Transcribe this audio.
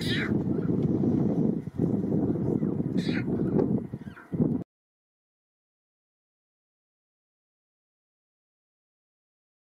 Yeah.